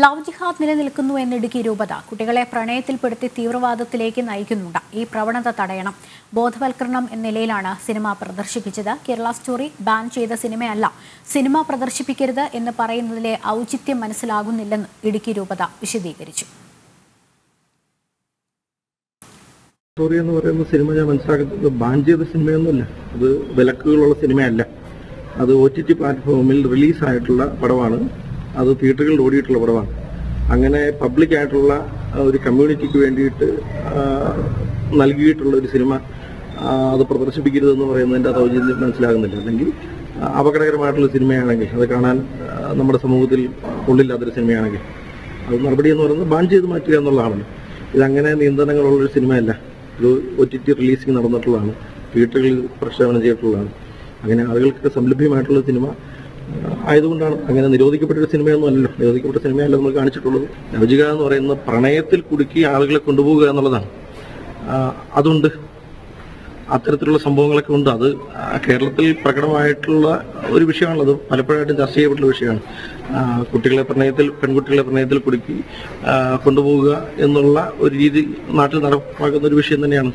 Love ജിഹാദ് നിലനിൽക്കുന്നു എന്നിടുക്കി രൂപത. കുട്ടികളെ പ്രണയത്തിൽപ്പെടുത്തി തീവ്രവാദത്തിലേക്ക് നയിക്കുന്നുണ്ട്. ഈ പ്രവണത തടയണം. ബോധവൽക്കരണം എന്ന നിലയിലാണ് സിനിമ പ്രദർശിപ്പിച്ചത്. കേരള സ്റ്റോറി ബാൻ ചെയ്ത സിനിമയല്ല. സിനിമ പ്രദർശിപ്പിക്കരുത് എന്ന് പറയുന്നതിലെ ഔചിത്യം മനസ്സിലാകുന്നില്ലെന്ന് ഇടുക്കി രൂപത വിശദീകരിച്ചു. സ്റ്റോറി എന്ന് പറയുന്ന സിനിമ ഞാൻ മനസ്സിലാക്കുന്നത് ബാൻ ചെയ്ത സിനിമയൊന്നുമല്ല. അത് വിലക്കുകളുള്ള സിനിമയല്ല. അത് ഒ ടി ടി പ്ലാറ്റ്ഫോമിൽ റിലീസായിട്ടുള്ള പടമാണ്. അത് തിയേറ്ററുകളിൽ ഓടിയിട്ടുള്ള പടമാണ് അങ്ങനെ പബ്ലിക് ആയിട്ടുള്ള ഒരു കമ്മ്യൂണിറ്റിക്ക് വേണ്ടിയിട്ട് നൽകിയിട്ടുള്ള ഒരു സിനിമ അത് പ്രദർശിപ്പിക്കരുതെന്ന് പറയുന്നതിന്റെ ഔചിത്യം മനസ്സിലാകുന്നില്ല. അല്ലെങ്കിൽ അപകടകരമായിട്ടുള്ള സിനിമയാണെങ്കിൽ അത് കാണാൻ നമ്മുടെ സമൂഹത്തിൽ ഉള്ളില്ലാത്തൊരു സിനിമയാണെങ്കിൽ അത് നടപടി എന്ന് പറയുന്നത് ബാൻ ചെയ്ത് മാറ്റുക എന്നുള്ളതാണ്. ഇതങ്ങനെ നിയന്ത്രണങ്ങളുള്ളൊരു സിനിമയല്ല ഇത് ഒ ടി ടി റിലീസിങ് നടന്നിട്ടുള്ളതാണ്. തിയേറ്ററുകളിൽ പ്രക്ഷേപണം ചെയ്തിട്ടുള്ളതാണ്. അങ്ങനെ ആളുകൾക്ക് സംലഭ്യമായിട്ടുള്ള സിനിമ ആയതുകൊണ്ടാണ് അങ്ങനെ നിരോധിക്കപ്പെട്ടൊരു സിനിമയൊന്നും അല്ലല്ലോ. നിരോധിക്കപ്പെട്ട സിനിമയല്ല നമ്മൾ കാണിച്ചിട്ടുള്ളത്. നവജിക എന്ന് പറയുന്ന പ്രണയത്തിൽ കുടുക്കി ആളുകളെ കൊണ്ടുപോകുക എന്നുള്ളതാണ്. അതുണ്ട്. അത്തരത്തിലുള്ള സംഭവങ്ങളൊക്കെ ഉണ്ട്. അത് കേരളത്തിൽ പ്രകടമായിട്ടുള്ള ഒരു വിഷയമാണല്ലോ. അത് പലപ്പോഴായിട്ടും ചർച്ച ചെയ്യപ്പെട്ടുള്ള വിഷയമാണ്. കുട്ടികളെ പ്രണയത്തിൽ പെൺകുട്ടികളെ പ്രണയത്തിൽ കുടുക്കി കൊണ്ടുപോകുക എന്നുള്ള ഒരു രീതി നാട്ടിൽ നടപ്പാക്കുന്ന ഒരു വിഷയം തന്നെയാണ്.